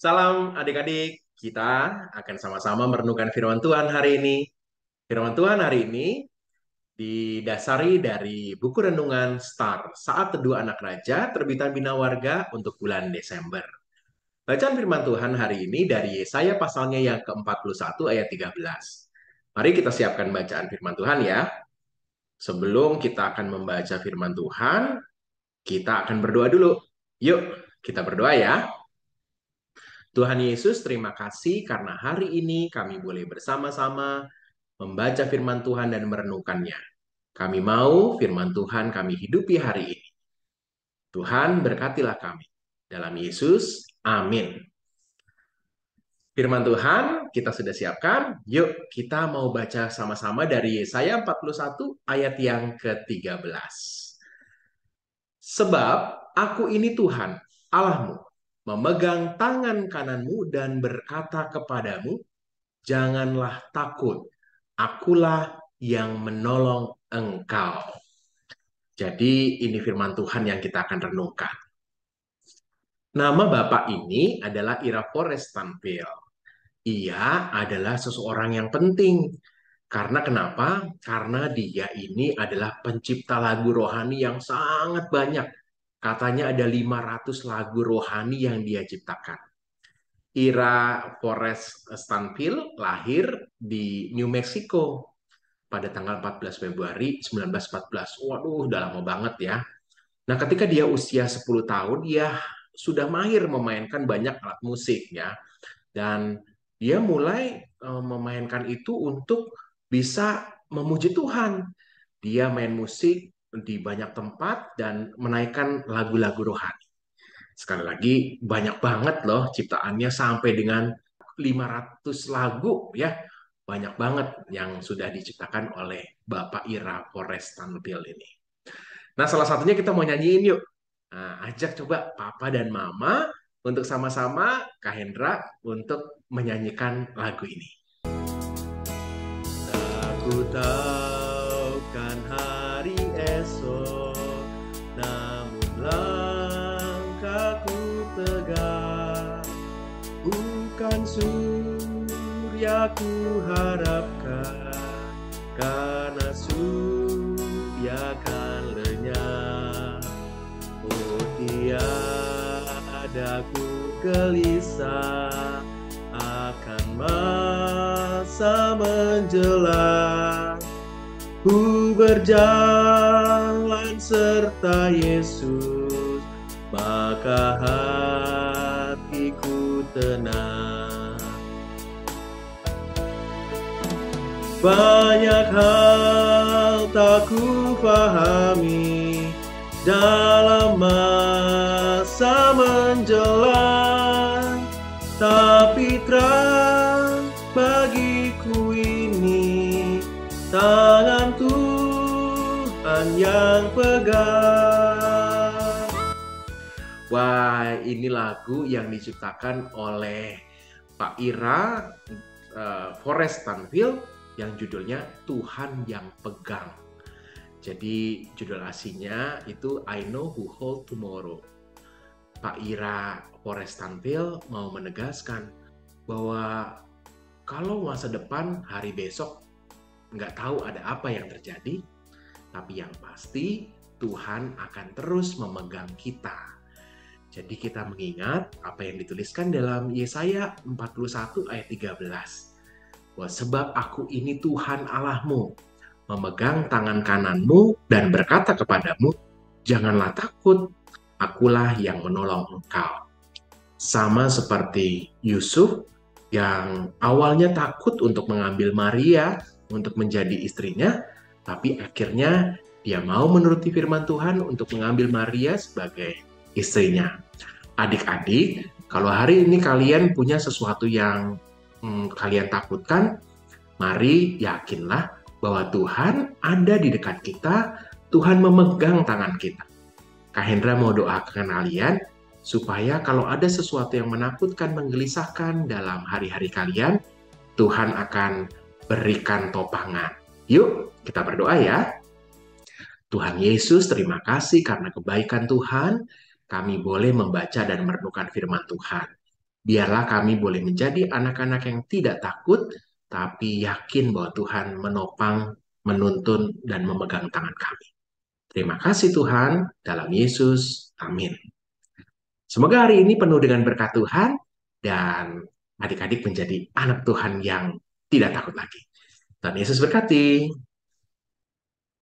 Salam adik-adik, kita akan sama-sama merenungkan firman Tuhan hari ini. Firman Tuhan hari ini didasari dari buku renungan Star, Saat Teduh Anak Raja, terbitan Bina Warga untuk bulan Desember. Bacaan firman Tuhan hari ini dari Yesaya pasalnya yang ke-41 ayat 13. Mari kita siapkan bacaan firman Tuhan ya. Sebelum kita akan membaca firman Tuhan, kita akan berdoa dulu. Yuk, kita berdoa ya. Tuhan Yesus, terima kasih karena hari ini kami boleh bersama-sama membaca firman Tuhan dan merenungkannya. Kami mau firman Tuhan kami hidupi hari ini. Tuhan berkatilah kami. Dalam Yesus, amin. Firman Tuhan kita sudah siapkan. Yuk kita mau baca sama-sama dari Yesaya 41 ayat yang ke-13. Sebab aku ini Tuhan, Allahmu, memegang tangan kananmu dan berkata kepadamu, "Janganlah takut, akulah yang menolong engkau." Jadi, ini firman Tuhan yang kita akan renungkan. Nama Bapak ini adalah Ira Forrest Tanville. Ia adalah seseorang yang penting. Karena kenapa? Karena dia ini adalah pencipta lagu rohani yang sangat banyak Katanya ada 500 lagu rohani yang dia ciptakan. Ira Forrest Stanfield lahir di New Mexico pada tanggal 14 Februari 1914. Waduh, udah lama banget ya. Nah, ketika dia usia 10 tahun, dia sudah mahir memainkan banyak alat musik ya. Dan dia mulai uh, memainkan itu untuk bisa memuji Tuhan. Dia main musik di banyak tempat dan menaikkan lagu-lagu rohani. Sekali lagi, banyak banget loh ciptaannya sampai dengan 500 lagu ya. Banyak banget yang sudah diciptakan oleh Bapak Ira Forrest Tanpil ini. Nah, salah satunya kita mau nyanyiin yuk. Nah, ajak coba Papa dan Mama untuk sama-sama Kak Hendra untuk menyanyikan lagu ini. Aku Bukan surya ku harapkan Karena surya kan lenyap Oh tiada ku gelisah Akan masa menjelang Ku berjalan serta Yesus, maka hatiku tenang. Banyak hal tak ku pahami dalam masa menjelang, tapi terang bagiku ini tangan Tuhan yang pegang. Wah, ini lagu yang diciptakan oleh Pak Ira uh, Forrest Tanville yang judulnya Tuhan yang Pegang. Jadi judul aslinya itu I Know Who Hold Tomorrow. Pak Ira Forrest Tanville mau menegaskan bahwa kalau masa depan hari besok nggak tahu ada apa yang terjadi, tapi yang pasti Tuhan akan terus memegang kita. Jadi kita mengingat apa yang dituliskan dalam Yesaya 41 ayat 13. Bahwa sebab aku ini Tuhan Allahmu, memegang tangan kananmu dan berkata kepadamu, janganlah takut, akulah yang menolong engkau. Sama seperti Yusuf yang awalnya takut untuk mengambil Maria untuk menjadi istrinya, tapi akhirnya dia mau menuruti firman Tuhan untuk mengambil Maria sebagai istrinya. Adik-adik, kalau hari ini kalian punya sesuatu yang hmm, kalian takutkan, mari yakinlah bahwa Tuhan ada di dekat kita, Tuhan memegang tangan kita. Kak Hendra mau doakan kalian supaya kalau ada sesuatu yang menakutkan, menggelisahkan dalam hari-hari kalian, Tuhan akan berikan topangan. Yuk, kita berdoa ya. Tuhan Yesus, terima kasih karena kebaikan Tuhan, kami boleh membaca dan merenungkan firman Tuhan. Biarlah kami boleh menjadi anak-anak yang tidak takut, tapi yakin bahwa Tuhan menopang, menuntun, dan memegang tangan kami. Terima kasih Tuhan, dalam Yesus. Amin. Semoga hari ini penuh dengan berkat Tuhan, dan adik-adik menjadi anak Tuhan yang tidak takut lagi. Dan Yesus berkati.